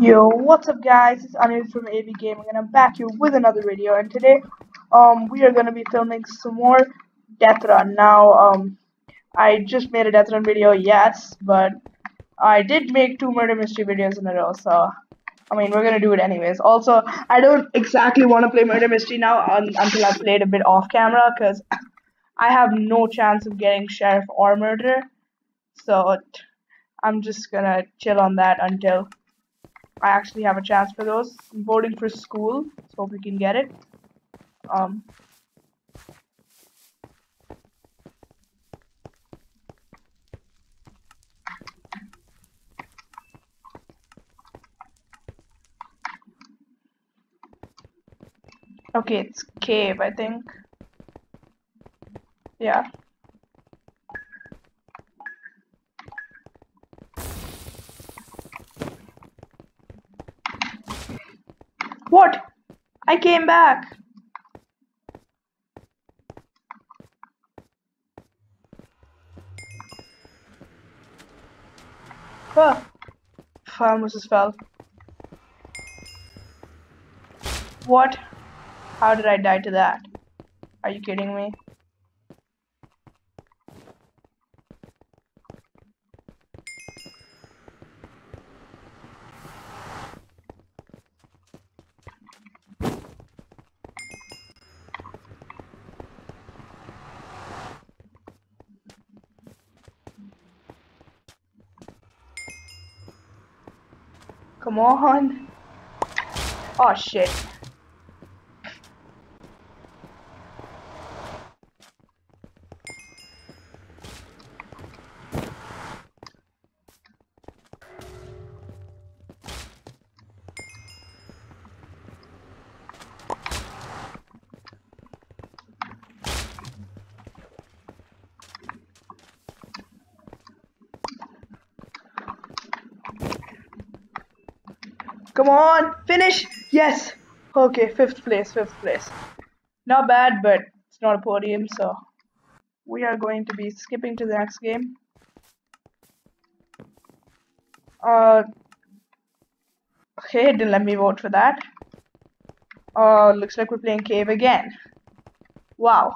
Yo, what's up guys? It's Anil from AV Gaming and I'm back here with another video and today um we are gonna be filming some more Death Run. Now um I just made a Death Run video, yes, but I did make two murder mystery videos in a row, so I mean we're gonna do it anyways. Also, I don't exactly want to play murder mystery now un until I've played a bit off camera because I have no chance of getting sheriff or murderer. So I'm just gonna chill on that until I actually have a chance for those. I'm voting for school, so hope we can get it. Um, okay, it's cave, I think. Yeah. What? I came back. Huh. I almost just. What? How did I die to that? Are you kidding me? Come on. Oh shit. Come on, finish. Yes. Okay, fifth place, fifth place. Not bad, but it's not a podium, so we are going to be skipping to the next game. Uh, okay, didn't let me vote for that. Uh, looks like we're playing cave again. Wow.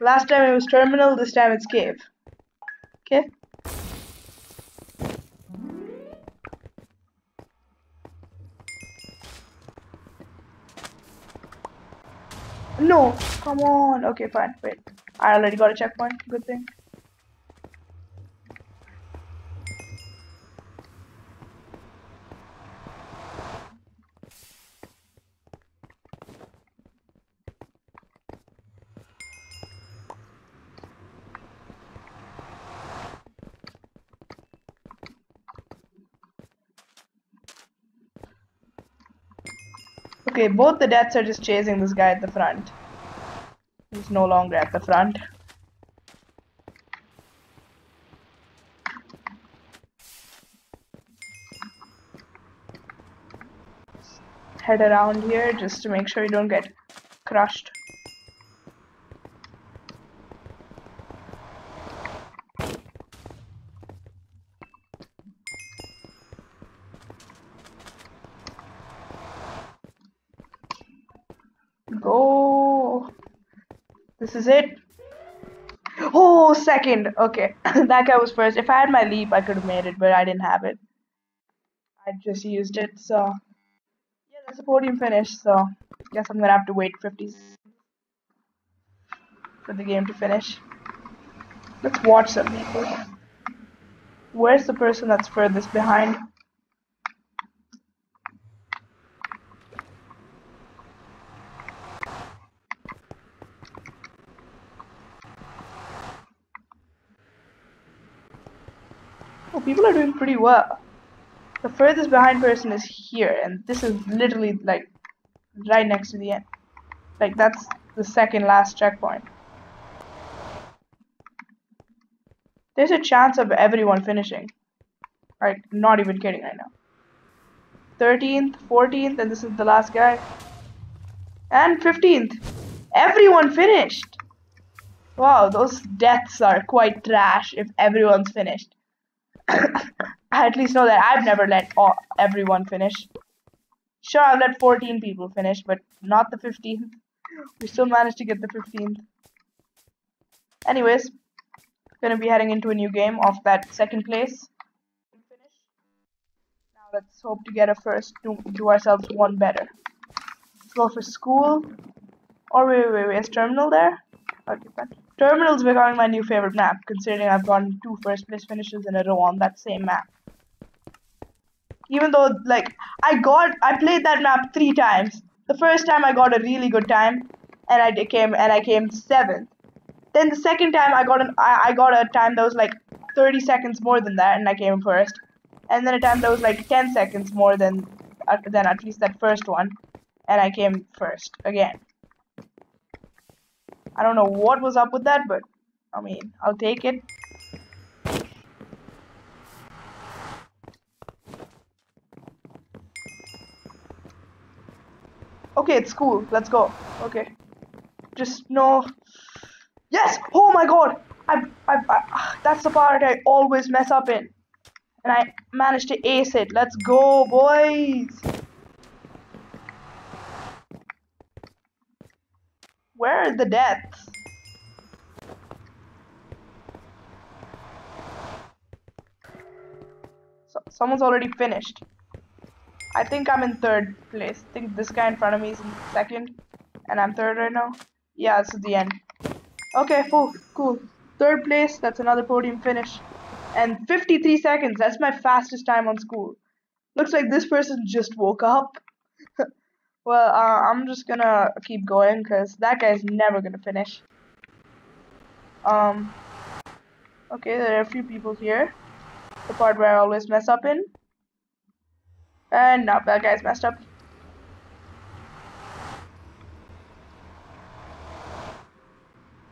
Last time it was terminal, this time it's cave. Okay. No, come on. Okay, fine. Wait. I already got a checkpoint. Good thing. Okay, both the deaths are just chasing this guy at the front. He's no longer at the front. Head around here just to make sure you don't get crushed. Go. This is it. Oh, second. Okay. that guy was first. If I had my leap, I could have made it, but I didn't have it. I just used it, so. Yeah, that's a podium finish, so. Guess I'm gonna have to wait 50 for the game to finish. Let's watch some people. Where's the person that's furthest behind? Oh, people are doing pretty well. The furthest behind person is here, and this is literally like right next to the end. Like that's the second last checkpoint. There's a chance of everyone finishing. Like, not even kidding right now. 13th, 14th, and this is the last guy. And 15th. Everyone finished! Wow, those deaths are quite trash if everyone's finished. I at least know that I've never let all, everyone finish. Sure, I've let 14 people finish, but not the 15th. We still managed to get the 15th. Anyways, gonna be heading into a new game of that second place. Now let's hope to get a first, do, do ourselves one better. Let's go for school. Or wait, wait, wait, is terminal there? Okay, fine. Terminal's becoming my new favorite map, considering I've gotten two first place finishes in a row on that same map. Even though, like, I got, I played that map three times. The first time I got a really good time, and I came, and I came seventh. Then the second time I got an, I, I got a time that was like 30 seconds more than that, and I came first. And then a time that was like 10 seconds more than, uh, than at least that first one, and I came first again. I don't know what was up with that, but I mean, I'll take it. Okay, it's cool. Let's go. Okay. Just no. Yes! Oh my god! I, I, I, ah, that's the part I always mess up in. And I managed to ace it. Let's go, boys! Where are the deaths? So, someone's already finished. I think I'm in third place. I think this guy in front of me is in second. And I'm third right now. Yeah, this is the end. Okay, cool, cool. Third place, that's another podium finish. And 53 seconds, that's my fastest time on school. Looks like this person just woke up. Well, uh, I'm just gonna keep going because that guy's never gonna finish. Um, okay, there are a few people here. The part where I always mess up in. And now that guy's messed up.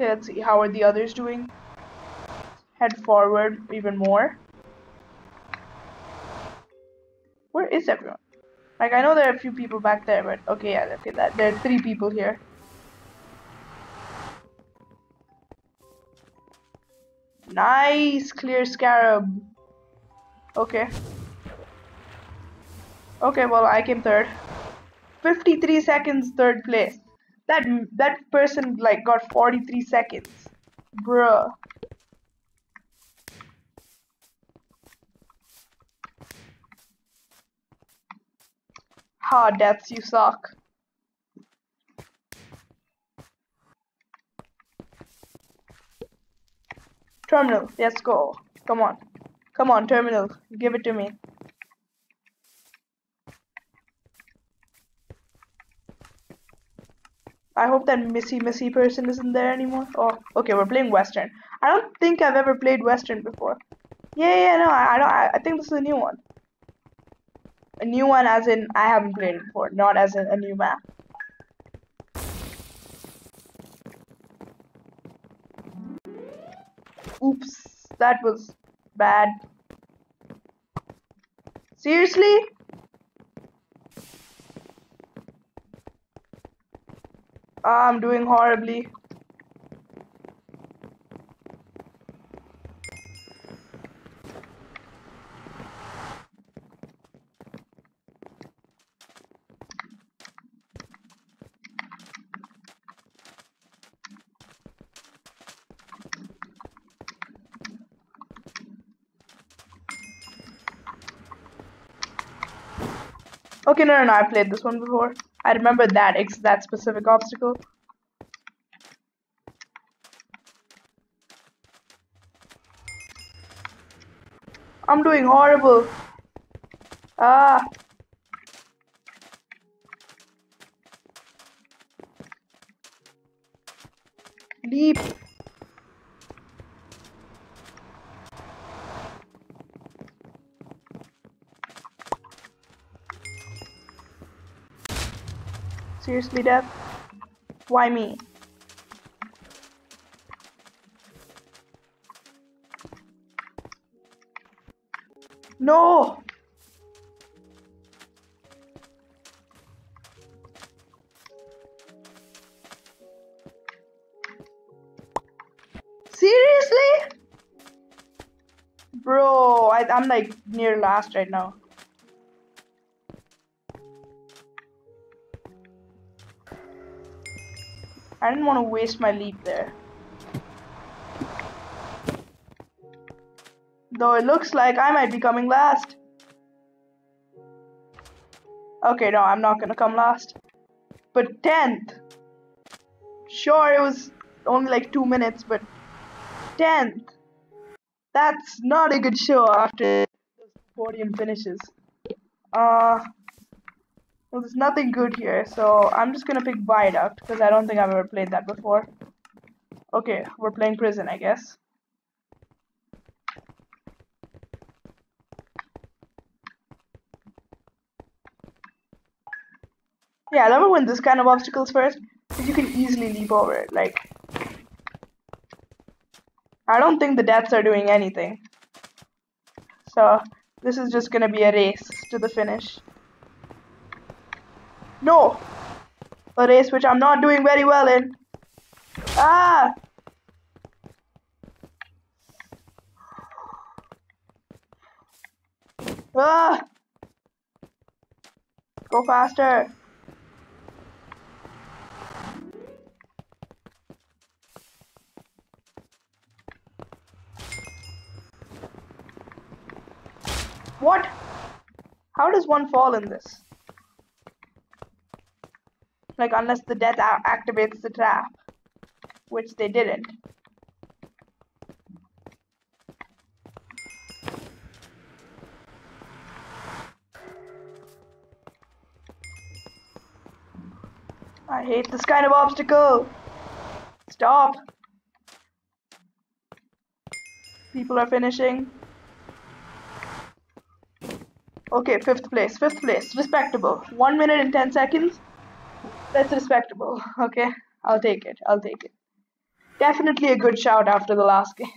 Okay, let's see, how are the others doing? Head forward even more. Where is everyone? Like, I know there are a few people back there, but okay, yeah, okay, that there are three people here. Nice, clear scarab. Okay. Okay, well, I came third. 53 seconds, third place. That that person like got 43 seconds, bruh. Ha, deaths, you suck. Terminal, let's go. Come on. Come on, terminal. Give it to me. I hope that Missy Missy person isn't there anymore. Oh, okay, we're playing Western. I don't think I've ever played Western before. Yeah, yeah, no, I, I don't. I, I think this is a new one. A new one as in I haven't played it before, not as in a new map. Oops, that was bad. Seriously? Ah, I'm doing horribly. Okay, no, no, no, I played this one before. I remember that, ex that specific obstacle. I'm doing horrible. Ah. Leap. Seriously, Deb? Why me? No! Seriously? Bro, I, I'm like near last right now. I didn't want to waste my leap there. Though it looks like I might be coming last. Okay, no, I'm not gonna come last. But 10th. Sure, it was only like two minutes, but 10th. That's not a good show after those podium finishes. Uh, well, there's nothing good here, so I'm just gonna pick Viaduct because I don't think I've ever played that before. Okay, we're playing Prison, I guess. Yeah, I love it when this kind of obstacles first, because you can easily leap over it. Like, I don't think the deaths are doing anything. So, this is just gonna be a race to the finish. No! A race which I'm not doing very well in. Ah! Ah! Go faster. What? How does one fall in this? Like, unless the death activates the trap. Which they didn't. I hate this kind of obstacle. Stop. People are finishing. Okay, fifth place, fifth place, respectable. One minute and ten seconds. That's respectable. Okay, I'll take it. I'll take it. Definitely a good shout after the last game.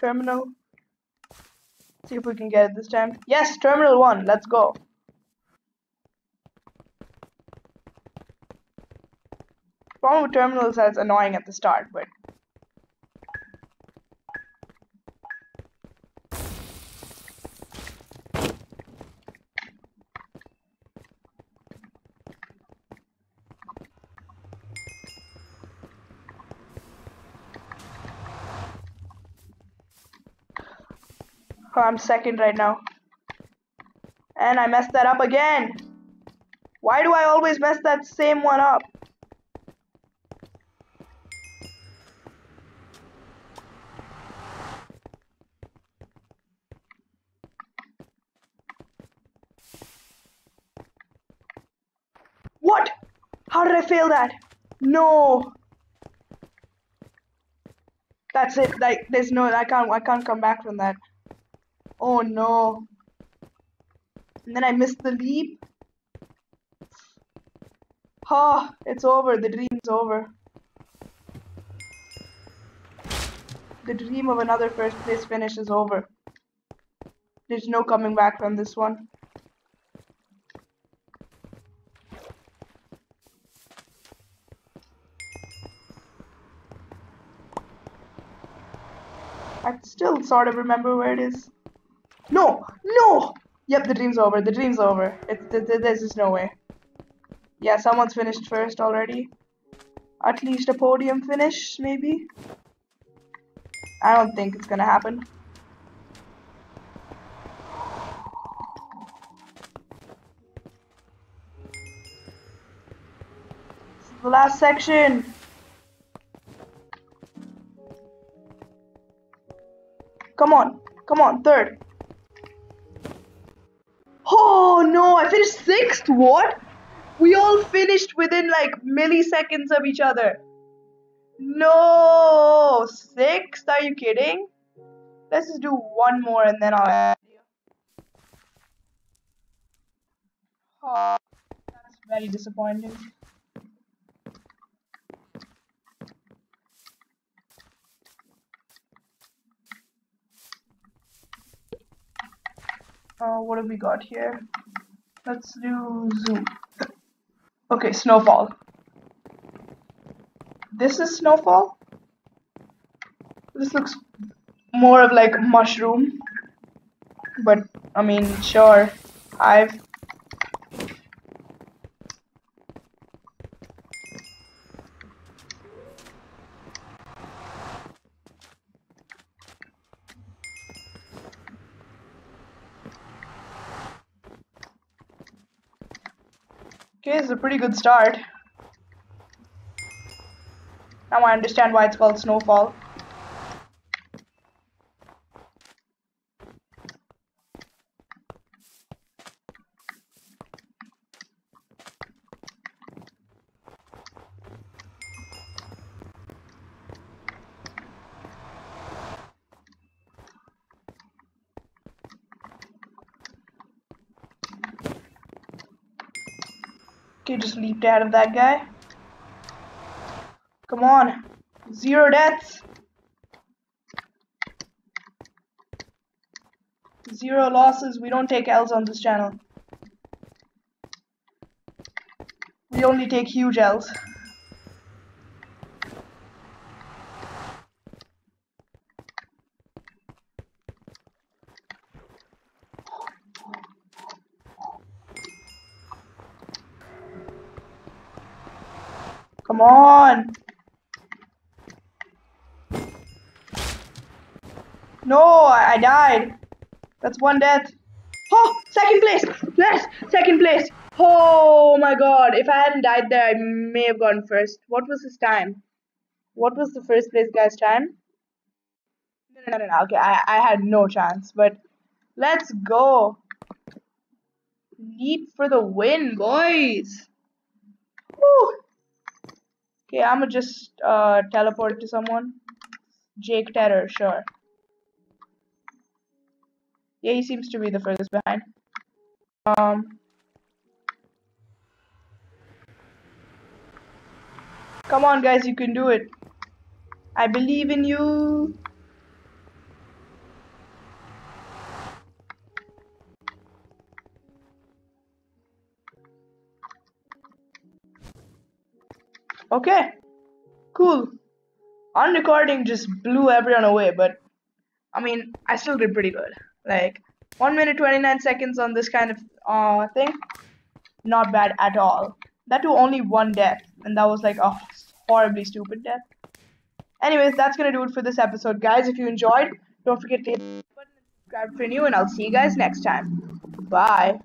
Terminal. See if we can get it this time. Yes, Terminal 1. Let's go. Problem with terminals is annoying at the start, but Oh, I'm second right now. And I messed that up again. Why do I always mess that same one up? What? How did I fail that? No. That's it. Like, there's no. I can't. I can't come back from that. Oh no. And then I missed the leap. Oh, it's over. The dream's over. The dream of another first place finish is over. There's no coming back from this one. I still sort of remember where it is. No! No! Yep, the dream's over. The dream's over. It, th th there's just no way. Yeah, someone's finished first already. At least a podium finish, maybe? I don't think it's gonna happen. the last section. Come on. Come on, third. No, I finished sixth. What? We all finished within like milliseconds of each other. No, sixth? Are you kidding? Let's just do one more and then I'll you. Oh, that's very disappointing. Uh, what have we got here? Let's do zoom. Okay, snowfall. This is snowfall? This looks more of like mushroom. But I mean, sure, I've It's a pretty good start. Now I understand why it's called Snowfall. Okay, just leaped out of that guy. Come on. Zero deaths. Zero losses. We don't take L's on this channel. We only take huge L's. Come on. No, I, died. That's one death. Oh, second place. Yes, second place. Oh my god. If I hadn't died there, I may have gone first. What was his time? What was the first place guy's time? No, no, no, no. Okay, I, I had no chance. But let's go. Leap for the win, boys. Woo. Okay, I'ma just uh, teleport to someone. Jake Terror, sure. Yeah, he seems to be the furthest behind. Um. Come on, guys, you can do it. I believe in you. Okay. Cool. On recording just blew everyone away, but I mean, I still did pretty good. Like, 1 minute 29 seconds on this kind of uh, thing, not bad at all. That too only one death, and that was like a horribly stupid death. Anyways, that's gonna do it for this episode, guys. If you enjoyed, don't forget to hit the button and subscribe for new, and I'll see you guys next time. Bye.